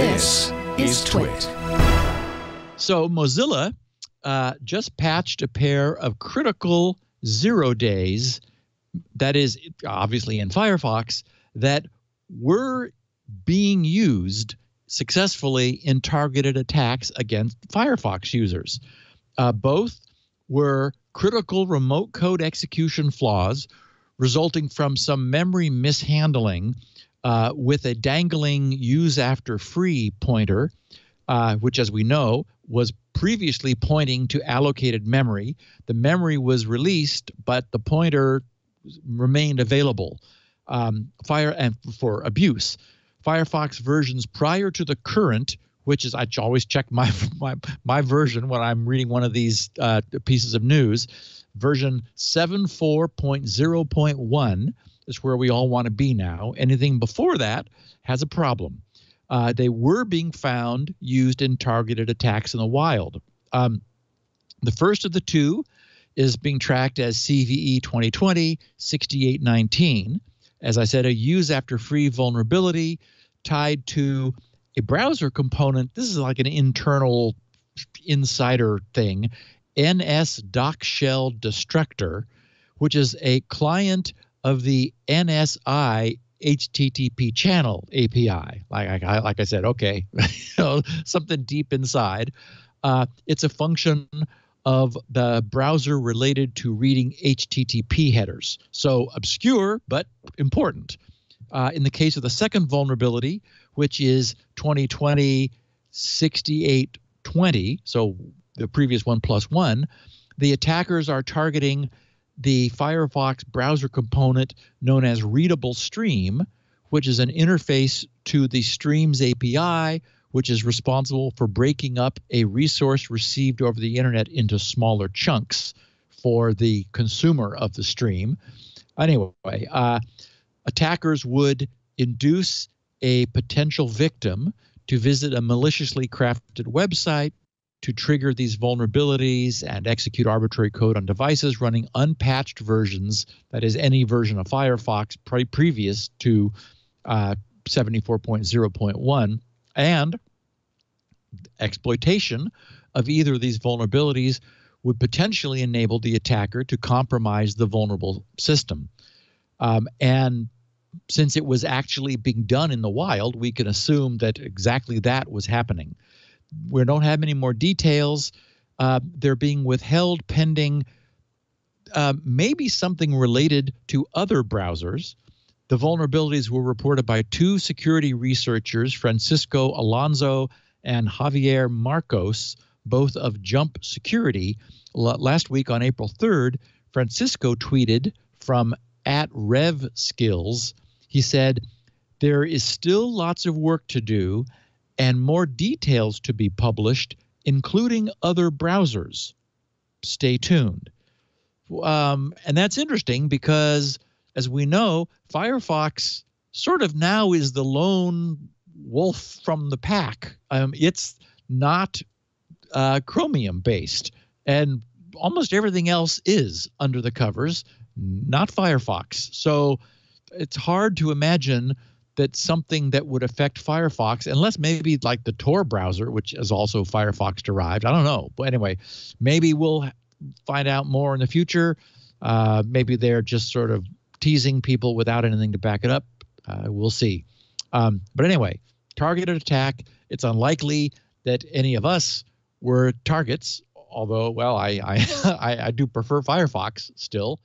This is Twit. So Mozilla uh, just patched a pair of critical zero days, that is obviously in Firefox, that were being used successfully in targeted attacks against Firefox users. Uh, both were critical remote code execution flaws resulting from some memory mishandling uh, with a dangling use after free pointer, uh, which, as we know, was previously pointing to allocated memory. The memory was released, but the pointer remained available. Um, fire and for abuse. Firefox versions prior to the current, which is I always check my my, my version when I'm reading one of these uh, pieces of news. Version 74.0.1 is where we all want to be now. Anything before that has a problem. Uh, they were being found used in targeted attacks in the wild. Um, the first of the two is being tracked as CVE 2020 6819. As I said, a use after free vulnerability tied to a browser component. This is like an internal insider thing NS Doc Shell Destructor, which is a client of the NSI HTTP channel API. Like I, like I said, okay, something deep inside. Uh, it's a function of the browser related to reading HTTP headers. So obscure, but important. Uh, in the case of the second vulnerability, which is 2020 6820, so the previous one plus one, the attackers are targeting the Firefox browser component known as Readable Stream, which is an interface to the Streams API, which is responsible for breaking up a resource received over the internet into smaller chunks for the consumer of the stream. Anyway, uh, attackers would induce a potential victim to visit a maliciously crafted website to trigger these vulnerabilities and execute arbitrary code on devices running unpatched versions, that is, any version of Firefox pre- previous to uh, 74.0.1, and exploitation of either of these vulnerabilities would potentially enable the attacker to compromise the vulnerable system. Um, and since it was actually being done in the wild, we can assume that exactly that was happening we don't have any more details. Uh, they're being withheld pending uh, maybe something related to other browsers. The vulnerabilities were reported by two security researchers, Francisco Alonso and Javier Marcos, both of Jump Security. L- last week on April 3rd, Francisco tweeted from at Rev Skills. He said, There is still lots of work to do and more details to be published, including other browsers. Stay tuned. Um, and that's interesting because, as we know, Firefox sort of now is the lone wolf from the pack. Um, it's not uh, Chromium based, and almost everything else is under the covers, not Firefox. So it's hard to imagine that something that would affect Firefox, unless maybe like the Tor browser, which is also Firefox derived. I don't know. But anyway, maybe we'll find out more in the future. Uh, maybe they're just sort of teasing people without anything to back it up. Uh, we'll see. Um, but anyway, targeted attack. It's unlikely that any of us were targets, although, well, I, I, I, I do prefer Firefox still.